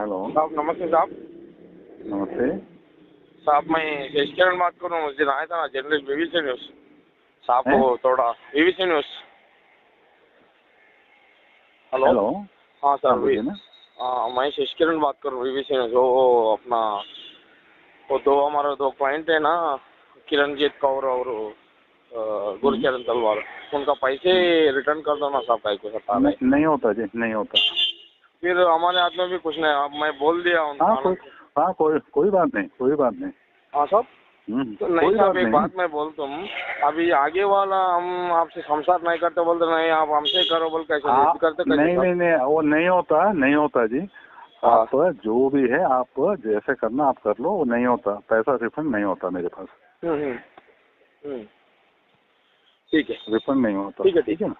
Hello. साहब नमस्ते साहब। नमस्ते। साहब मैं किरण बात कर रहा हूँ उस दिन आया था ना जर्नलिस्ट बीबीसी न्यूज़। साहब को थोड़ा बीबीसी न्यूज़। हेलो। हेलो। हाँ सर हाँ, हाँ मैं किरण बात कर रहा हूँ बीबीसी न्यूज़। वो अपना वो दो हमारा दो क्लाइंट है ना किरणजीत कौर और गुरचरण तलवार। उनका पैसे रिटर्न कर दो ना साहब का नहीं होता जी नहीं होता। फिर हमारे हाथ में भी कुछ नहीं अब मैं बोल दिया हाँ कोई। हाँ कोई कोई बात नहीं कोई बात नहीं। हाँ साहब हम्म, तो नहीं साहब एक बात मैं बोलता हूँ अभी आगे वाला हम आपसे संसार नहीं करते बोलते नहीं आप हमसे करो बोल कैसे आप नहीं करते कैसे नहीं नहीं नहीं वो नहीं होता नहीं होता जी। हाँ। आप जो भी है आप जैसे करना आप कर लो वो नहीं होता पैसा रिफंड नहीं होता मेरे पास। हम्म, हम्म। ठीक है। रिफंड नहीं होता ठीक है, ठीक है ना?